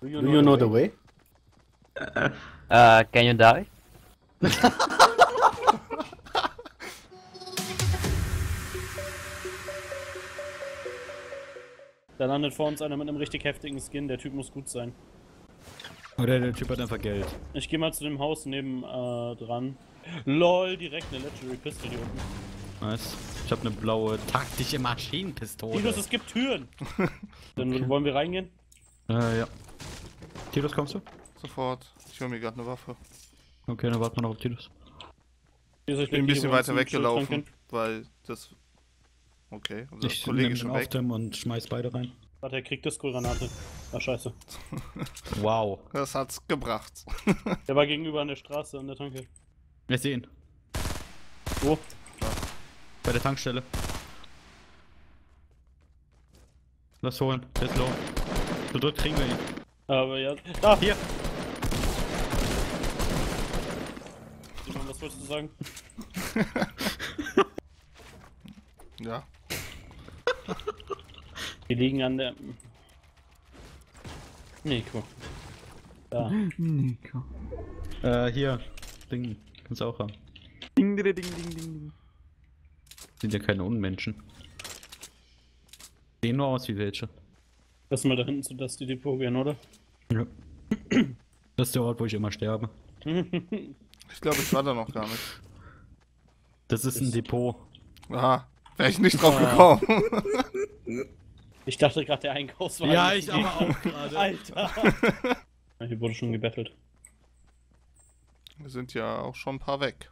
Do you know the way? Uh, can you die? Da landet vor uns einer mit einem richtig heftigen Skin. Der Typ muss gut sein. Oder der Typ hat einfach Geld. Ich gehe mal zu dem Haus neben äh, dran. LOL, direkt eine Legendary Pistol hier unten. Nice. Ich habe eine blaue taktische Maschinenpistole. Titus, es gibt Türen! Dann wollen wir reingehen? Äh, ja. Titus, kommst du? Sofort. Ich hole mir gerade eine Waffe. Okay, dann warten wir noch auf Titus. Titus, Ich bin ein bisschen weiter weggelaufen, weil das. Okay, unser Ich Kollege nehme ist den schon weg. Und schmeiß beide rein. Warte, er kriegt Disco-Granate. Ach, scheiße. Wow. Das hat's gebracht. Der war gegenüber an der Straße, an der Tanke. Wir sehen. Wo? Bei der Tankstelle. Lass holen. Der ist low. Zu dritt kriegen wir ihn. Aber ja. Da! Hier. Simon, Was wolltest du sagen? Ja. Wir liegen an der. Nico. Da. Äh, hier. Ding. Kannst du auch haben. Ding, ding, ding, ding, ding. Sind ja keine Unmenschen. Sehen nur aus wie welche. Lass mal da hinten zu das die Depot gehen, oder? Ja. Das ist der Ort, wo ich immer sterbe. Ich glaube, ich war da noch gar nicht. Das ist ein Depot. Aha. Wäre ich nicht drauf gekommen. Ich dachte gerade der Einkaufswagen. Ja, ich aber auch gerade. Alter! Hier wurde schon gebettelt. Wir sind ja auch schon ein paar weg.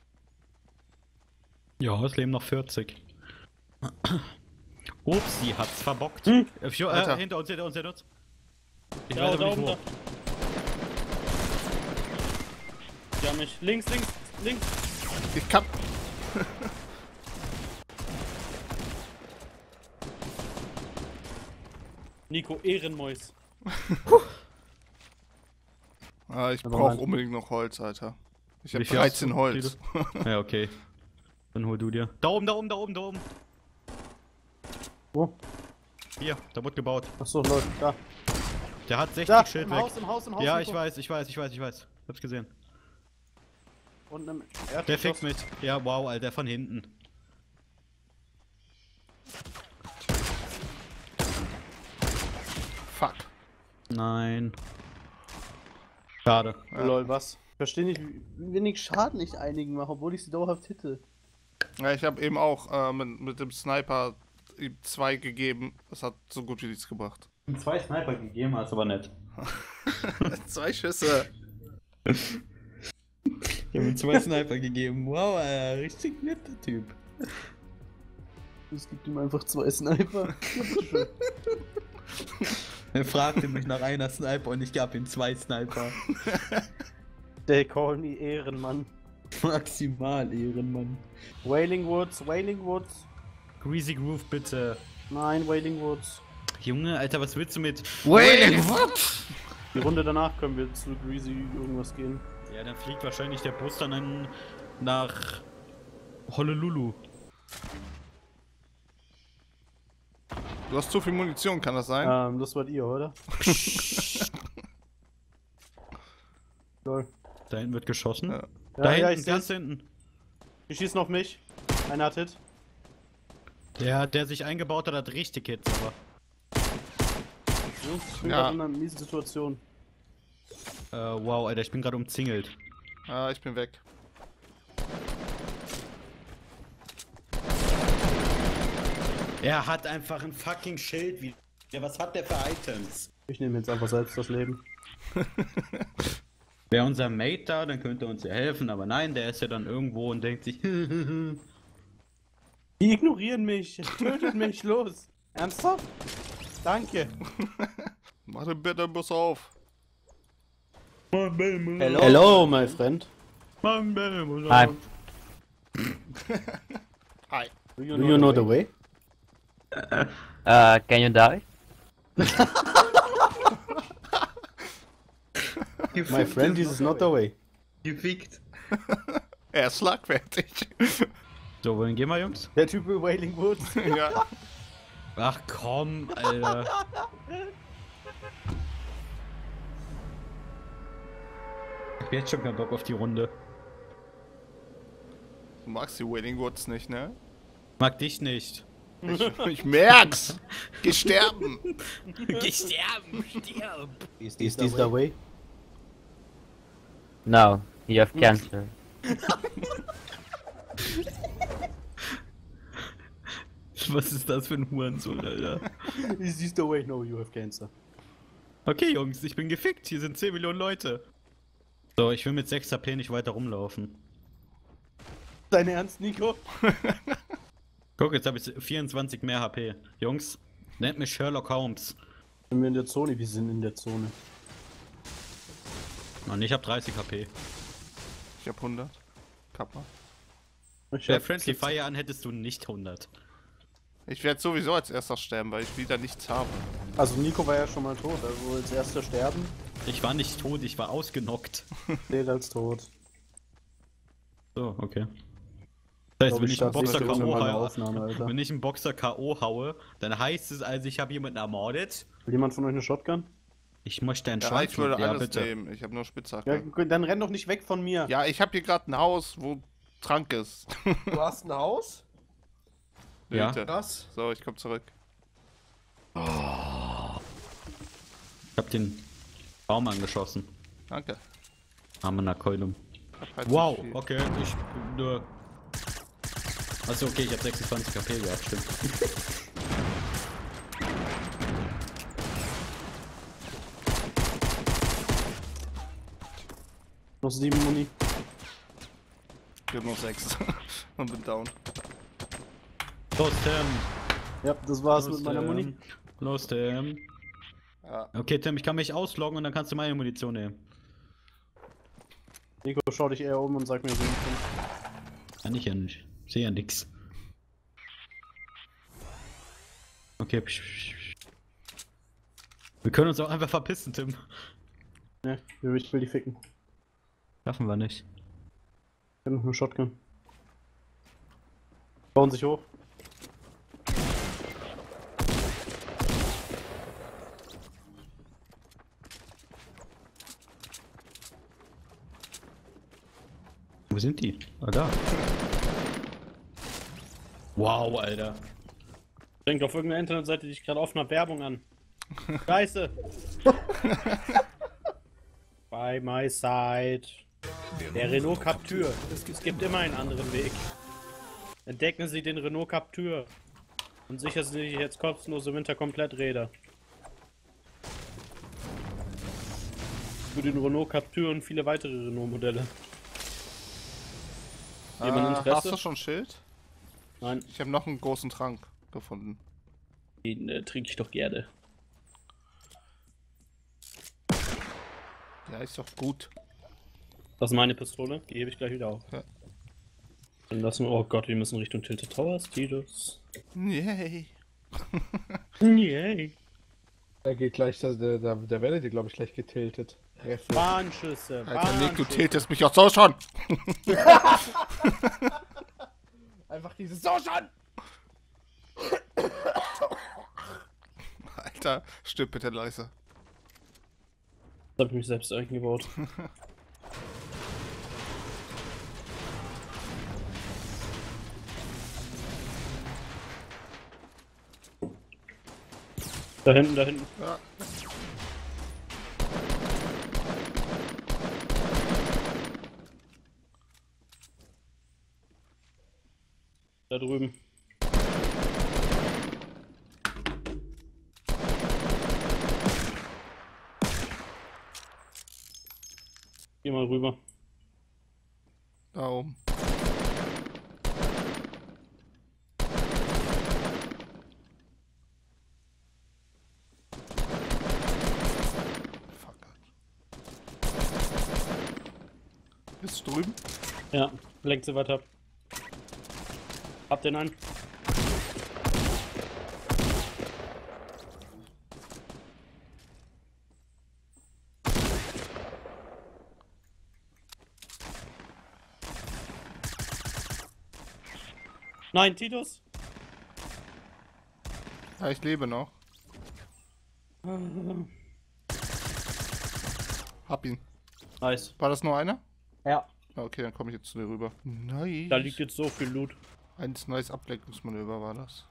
Ja, es leben noch 40. Upsi, hat's verbockt. Hm? Äh, äh, hinter uns, hinter uns, hinter uns. Ich Ja, weiß da aber nicht oben wo. Die haben mich. Links, links, links. Ich kann. Nico, Ehrenmäus. Ah, ich brauche unbedingt noch Holz, Alter. Ich habe Wie viel hast 13 du, Holz. Ja, okay. Dann hol du dir. Da oben, da oben, da oben, da oben. Wo? Hier, da wird gebaut. Achso, läuft. Da. Der hat 60 Da, Schild im weg. Haus, im Haus, im Haus. ja, ich weiß, ich weiß, ich weiß, ich weiß. Hab's gesehen. Und im Der Erdgeschoss. fickt mich. Ja, wow, Alter, von hinten. Fuck. Nein. Schade. Lol, was? Ich verstehe nicht, wie wenig Schaden ich einigen mache, obwohl ich sie dauerhaft hitte. Ja, ich habe eben auch äh, mit, mit dem Sniper ihm zwei gegeben. Das hat so gut wie nichts gebracht. Zwei Sniper gegeben, ist aber nett. zwei Schüsse. Ich habe ihm zwei Sniper gegeben. Wow, Alter, richtig netter Typ. Es gibt ihm einfach zwei Sniper. Er fragte mich nach einer Sniper und ich gab ihm zwei Sniper. They call me Ehrenmann. Maximal Ehrenmann. Wailing Woods, Wailing Woods. Greasy Groove, bitte. Nein, Wailing Woods. Junge, Alter, was willst du mit. Waiting, what? Die Runde danach können wir zu Greasy irgendwas gehen. Ja, dann fliegt wahrscheinlich der Bus dann in, nach Honolulu. Du hast zu viel Munition, kann das sein? Ähm, das wart ihr, oder? Lol. Da hinten wird geschossen. Ja. Da Ja, ja, hinten, ich ganz hinten. Die schießen auf mich. Einer hat Hit. Der, der sich eingebaut hat, hat richtig Hits, aber. Jungs, ich bin Ja. gerade in einer miesen Situation. Äh, wow, Alter, ich bin gerade umzingelt. Ah, ich bin weg. Er hat einfach ein fucking Schild wie. Ja, was hat der für Items? Ich nehme jetzt einfach selbst das Leben. Wäre unser Mate da, dann könnte er uns ja helfen, aber nein, der ist ja dann irgendwo und denkt sich. Die ignorieren mich. Tötet mich, los. Ernsthaft? Danke. Mach den bitte Bus auf. Hello. Hello, my friend. Hi. Hi. Do Do you know the way? Uh, can you die? My friend, this is not the way. Gefickt. Er ist schlagfertig. So, wohin gehen wir, Jungs? Der Typ in Wailing Woods. ja. Ach komm, Alter. hab jetzt schon keinen Bock auf die Runde. Du magst die Wailing Woods nicht, ne? Mag dich nicht. Ich, ich merk's! Geh sterben! Geh sterben, stirb! Is this the way? No, you have cancer. Was ist das für ein Hurensohn, Alter? Is this the way? No, you have cancer. Okay, Jungs, ich bin gefickt. Hier sind 10 Millionen Leute. So, ich will mit 6 HP nicht weiter rumlaufen. Dein Ernst, Nico? Guck, jetzt habe ich 24 mehr HP. Jungs, nennt mich Sherlock Holmes. Sind wir in der Zone? Wir sind in der Zone. Und ich habe 30 HP. Ich hab 100. Kappa. Hab Friendly 70. Fire an hättest du nicht 100. Ich werde sowieso als erster sterben, weil ich wieder nichts habe. Also Nico war ja schon mal tot, also als erster sterben, Ich war nicht tot, ich war ausgenockt. zählt als tot. So, okay. Das heißt, wenn ich haue, Aufnahme, Alter. wenn ich einen Boxer K.O. haue, dann heißt es also, ich habe jemanden ermordet. Will jemand von euch eine Shotgun? Ich möchte einen Ja, ich würde ja, alles bitte. nehmen. Ich habe nur Ja, Spitzhacke. gut, dann renn doch nicht weg von mir. Ja, ich habe hier gerade ein Haus, wo Trank ist. Du hast ein Haus? Ja. Krass. So, ich komme zurück. Ich hab den Baum angeschossen. Danke. Arme Keulum. Halt Wow, so okay, ich. Nö. Achso, okay, ich hab 26 KP gehabt, stimmt. Noch sieben Muni. Ich hab nur 6 und bin down. Los, Tim! Ja, das war's Los, mit meiner Tim. Muni. Los, Tim! Ja. Okay, Tim, ich kann mich ausloggen und dann kannst du meine Munition nehmen. Nico, schau dich eher um und sag mir, wie Kann ich ja nicht. Ich sehe ja nix. Okay. psch, psch, psch. Wir können uns auch einfach verpissen, Tim. Ne, ich will die ficken. Schaffen wir nicht. Ich hab noch eine Shotgun. Bauen sich hoch. Wo sind die? Ah, da. Wow, Alter. Denkt auf irgendeiner Internetseite, die ich gerade offen habe, Werbung an. Scheiße. By my side. Der Renault Captur. Es gibt immer einen anderen Weg. Entdecken Sie den Renault Captur. Und sichern Sie sich jetzt kostenlose Winterkompletträder. Für den Renault Captur und viele weitere Renault-Modelle. Jemand Äh, Interesse? hast du schon ein Schild? Nein, Ich habe noch einen großen Trank gefunden. den äh, trinke ich doch gerne. Ja, ist doch gut. Das ist meine Pistole, die hebe ich gleich wieder auf. Ja. Dann lassen wir. Oh Gott, wir müssen Richtung Tilted Towers, Titus. Yay. Yay. Da geht gleich, da, da, da werdet ihr, glaube ich, gleich getiltet. Treffer. Warnschüsse, Alter, Nick, du tiltest mich auch so schon. Einfach diese so schon! Alter, stirb bitte leise. Das hab ich mich selbst eingebaut. Da hinten, da hinten. Ja. Da drüben. Geh mal rüber. Da oben. Bist du drüben? Ja, lenkt sie weiter ab. Habt den einen? Nein, Titus? Ja, ich lebe noch. Hab ihn. Nice. War das nur einer? Ja. Okay, dann komme ich jetzt zu dir rüber. Nice. Da liegt jetzt so viel Loot. Ein nice Ablenkungsmanöver war das.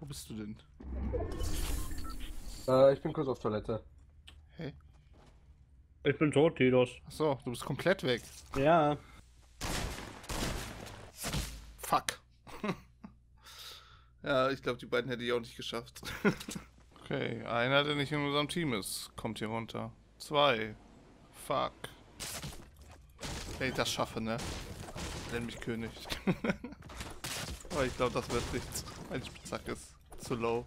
Wo bist du denn? Äh, ich bin kurz auf Toilette. Ich bin tot, Tidos. Achso, du bist komplett weg. Ja. Fuck. ja, ich glaube, die beiden hätte ich auch nicht geschafft. okay, einer, der nicht in unserem Team ist, kommt hier runter. Zwei. Fuck. Wenn ich das schaffe, ne? Nenn mich König. Aber ich glaube, das wird nichts. Mein Spitzhack ist zu low.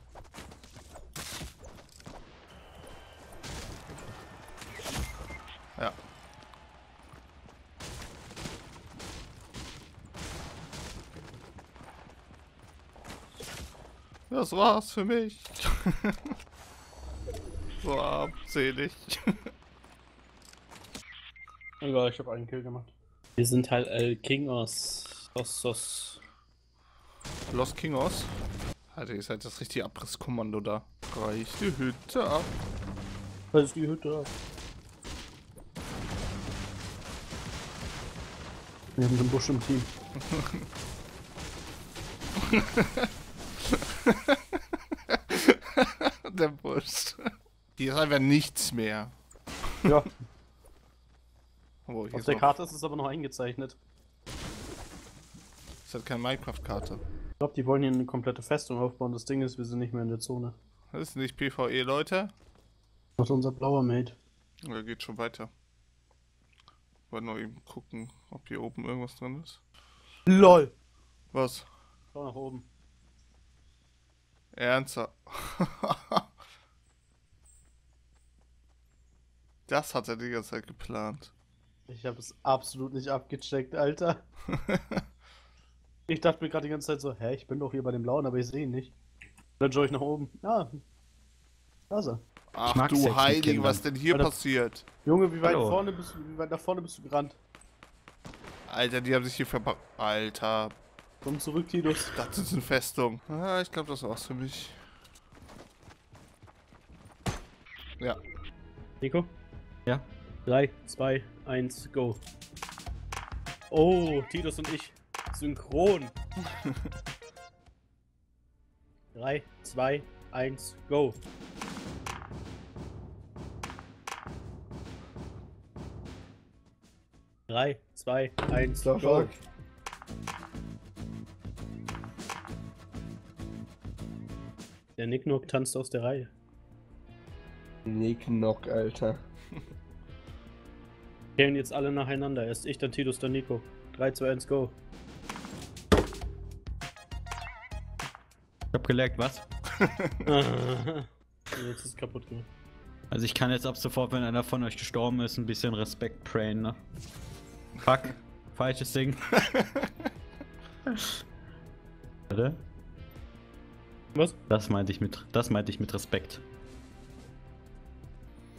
Ja. Das war's für mich. so armselig. Egal, ich habe einen Kill gemacht. Wir sind halt El Kingos. Ossos. Los Kingos. Alter, ihr seid das richtige Abrisskommando da. Reich die Hütte ab. Ist die Hütte. Wir haben den Busch im Team. Der Busch. Hier ist einfach nichts mehr. Ja, Oh, auf der noch, Karte ist es aber noch eingezeichnet. ist halt keine Minecraft-Karte. Ich glaube, die wollen hier eine komplette Festung aufbauen. Das Ding ist, wir sind nicht mehr in der Zone. Das ist nicht PvE, Leute. Macht unser blauer Mate. Oder geht schon weiter. Wollte nur eben gucken, ob hier oben irgendwas drin ist. LOL! Was? Schau nach oben. Ernster. das hat er die ganze Zeit geplant. Ich habe es absolut nicht abgecheckt, Alter. Ich dachte mir gerade die ganze Zeit so, hä, ich bin doch hier bei dem Blauen, aber ich sehe ihn nicht. Dann schaue ich nach oben. Ja, da ist er. Ach du Heilige, was denn hier Alter. passiert? Junge, wie weit Hallo. vorne bist du, wie weit nach vorne bist du gerannt? Alter, die haben sich hier verpackt. Alter, Komm zurück, Tidus. das ist eine Festung. Ah, ich glaube, das war's für mich. Ja. Nico? Ja? 3, 2, 1, go. Oh, Titus und ich. Synchron. 3, 2, 1, go. Drei, zwei, eins, go. fuck. Der Nick Nock tanzt aus der Reihe. Nick Knock, Alter. Gehen jetzt alle nacheinander. Erst ich, dann Titus, dann Nico. 3, 2, 1, go. Ich hab geleckt, was? Ah. Jetzt ist es kaputt gemacht. Also ich kann jetzt ab sofort, wenn einer von euch gestorben ist, ein bisschen Respekt prayen, ne? Fuck. Falsches Ding. Warte. Was? Das meinte ich mit, das meinte ich mit Respekt.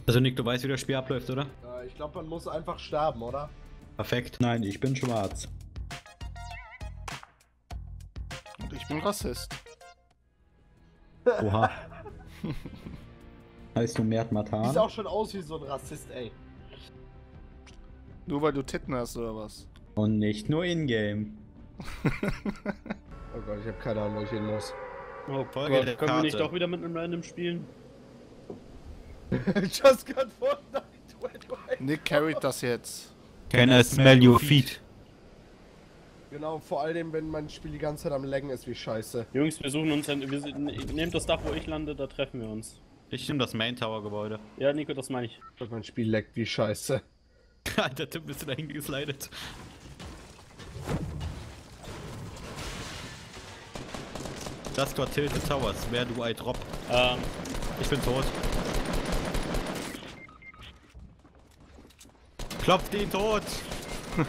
Also Nick, du weißt, wie das Spiel abläuft, oder? Äh, ich glaube, man muss einfach sterben, oder? Perfekt. Nein, ich bin schwarz. Und ich bin Rassist. Oha. heißt du Mert Sieht Matan? auch schon aus wie so ein Rassist, ey. Nur weil du Titten hast oder was? Und nicht nur in-game. Oh Gott, ich habe keine Ahnung, wo ich hin muss. Oh Folge Gott, der können wir nicht Karte. doch wieder mit einem Random spielen? Just got Fortnite. Nick carried das jetzt. Can I smell your feet? Genau, vor allem, wenn mein Spiel die ganze Zeit am Laggen ist, wie scheiße. Jungs, wir suchen uns ein. Wir, nehmt das Dach, wo ich lande, da treffen wir uns. Ich nehme das Main Tower Gebäude. Ja, Nico, das meine ich. Mein Spiel laggt wie scheiße. Alter, Tim bist du da hingeslidet. Das war Tilted Towers. Where do I drop? Ähm, Ich bin tot. Klopft ihn tot!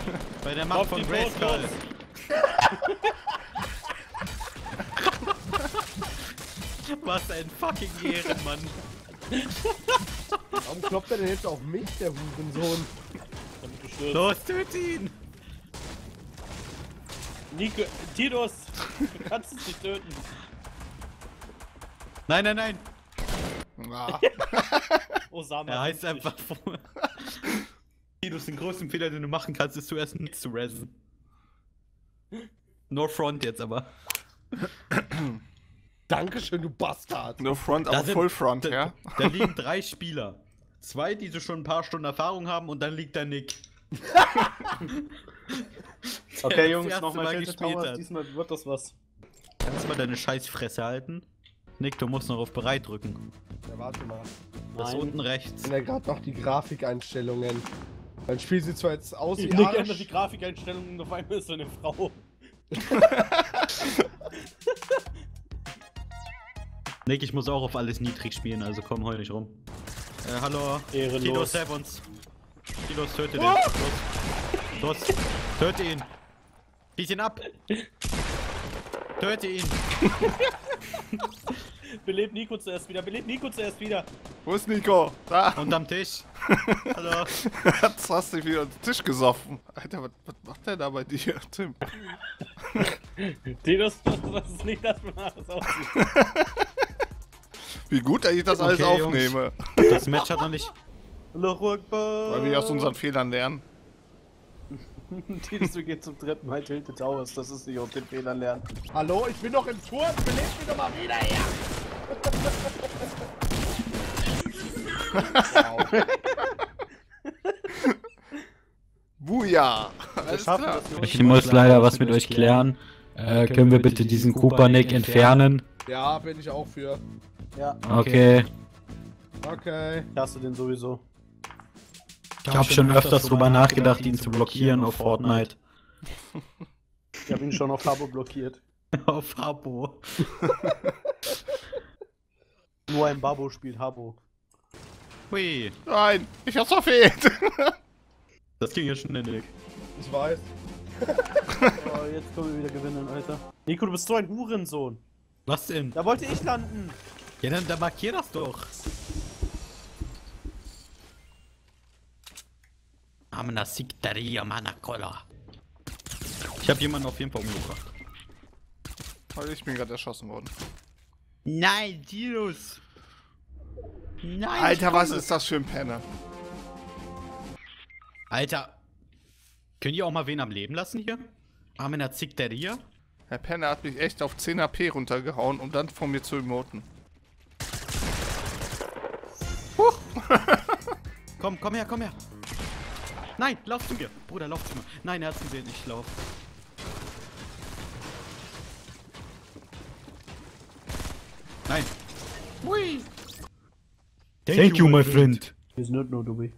Bei der Macht Klopft von Grayskull. Was ein fucking Ehrenmann. Warum klopft er denn jetzt auf mich, der Hurensohn? Los, töt ihn! Nico, Titus, du kannst es nicht töten. Nein, nein, nein! Ah, Osama. Er heißt 50. einfach vor. Tidus, den größten Fehler, den du machen kannst, ist zuerst nichts zu resen. No front jetzt aber. Dankeschön, du Bastard. no front, aber sind- full front, Da, ja? da liegen drei Spieler. Zwei, die so schon ein paar Stunden Erfahrung haben und dann liegt da Nick. Okay, Jungs, nochmal Mal Tilted gespielt Towers. hat. Diesmal wird das was. Kannst du mal deine Scheißfresse halten? Nick, du musst noch auf bereit drücken. Ja, warte mal. Das ist Nein. unten rechts. Ich ja gerade noch die Grafikeinstellungen. Mein Spiel sieht zwar jetzt aus wie Nick ändert die. Grafikeinstellungen und auf einmal ist er eine Frau. Nick, ich muss auch auf alles niedrig spielen, also komm, heul nicht rum. Äh, hallo. Ehrenlos. Tilos, helf uns. Tilos, töte den. Los. Los. Töte ihn. Schieß ihn ab. Töte ihn. Belebt Nico zuerst wieder, belebt Nico zuerst wieder. Wo ist Nico? Da! Unterm Tisch. Hallo. Jetzt hast du dich wieder unter den Tisch gesoffen. Alter, was, was macht der da bei dir, Tim? Titus, das ist nicht das, wonach es aussieht. Wie gut, dass ich das alles Okay, Jungs. aufnehme. Das Match hat noch nicht. Akbar. Weil wir aus unseren Fehlern lernen. Titus, du gehst zum dritten Mal Tilted Towers. Das ist nicht aus den Fehlern lernen. Hallo, ich bin noch im Turm. Belebt mich doch mal wieder her. Buja! Alles klar. Ich muss leider was mit euch klären. Äh, können wir bitte diesen Kupanik entfernen? Ja, bin ich auch für. Ja, Okay. Okay. ich hasse den sowieso. Ich habe schon öfters drüber nachgedacht, ihn zu blockieren auf Fortnite. Ich habe ihn schon auf Habo blockiert. Auf Abo. Nur ein Babo spielt Habo. Hui. Nein, ich hab's verfehlt. Das ging ja schnell, Nick. Ich weiß. Oh, jetzt können wir wieder gewinnen, Alter. Nico, du bist so ein Hurensohn. Was denn? Da wollte ich landen. Ja, dann, dann markier das doch. Amna Siktaria Manakola. Ich habe jemanden auf jeden Fall umgebracht. Weil ich bin gerade erschossen worden. Nein, Dinos! Nein! Alter, was ist das für ein Penner? Alter! Könnt ihr auch mal wen am Leben lassen hier? Amena Siktaria? Der Penner hat mich echt auf 10 HP runtergehauen, um dann von mir zu emoten. Komm, komm her, komm her! Nein, lauf zu mir! Bruder, lauf zu mir! Nein, er hat's gesehen, ich lauf. Nein! Hui! Thank you, my friend. He's not no Dubi.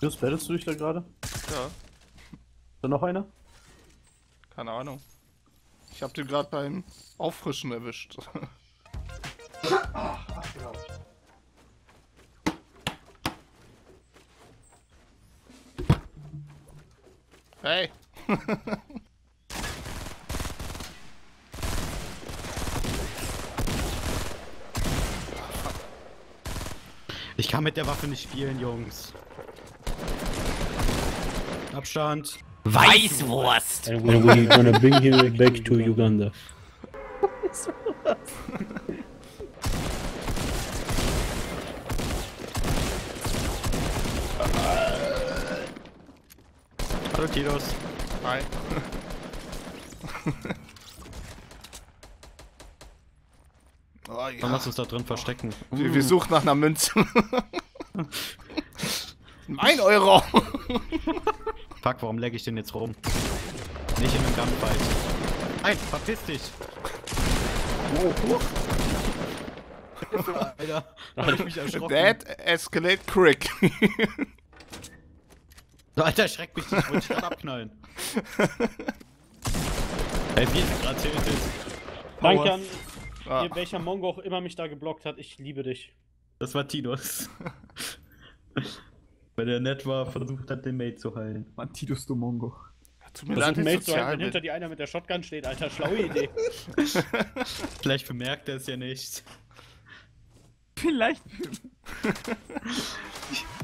Just battlest du dich da gerade? Ja, Ist da noch einer? keine Ahnung. Ich hab den gerade beim Auffrischen erwischt. Hey! kann mit der Waffe nicht spielen, Jungs. Abstand. Weißwurst! And when we gonna bring him back to Uganda. Hallo Tilos. Hi. oh, Dann ja. lass uns da drin verstecken. wir, wir suchen nach einer Münze. Ein Euro! Fuck, warum leg ich den jetzt rum? Nicht in einem Gunfight. Nein, verpiss dich! Alter, da hab ich mich erschrocken. That escalate quick. Alter, schreck mich nicht, ich wollte dich grad abknallen. Ey, wir sind gerade tilted. Danke an Ah. ihr, welcher Mongo auch immer mich da geblockt hat. Ich liebe dich. Das war Tinos. Weil der nett war, versucht hat, den Mate zu heilen. Mann, Titus du Mongo. Tut mir Das leid, ist ein Mate zu halten, sozial wenn hinter dir einer mit der Shotgun steht, Alter. Schlaue Idee. Vielleicht bemerkt er es ja nicht. Vielleicht.